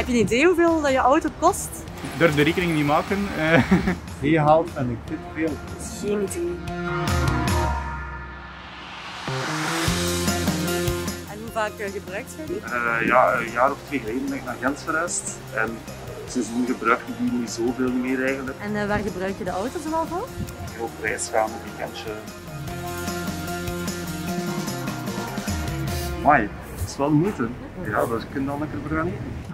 Heb je een idee hoeveel dat je auto kost? Ik durf de rekening niet maken. eh. haalt en ik dit veel. Geen idee. En hoe vaak eh, gebruikt je die? Eh, ja, een jaar of twee geleden ben ik naar Gent verhuisd. En sindsdien gebruik ik die niet zoveel meer eigenlijk. En eh, waar gebruik je de auto zoal voor? Heel op reis gaan, een weekendje. Mai, dat is wel moeite. Ja, daar kun je dan lekker voor eten.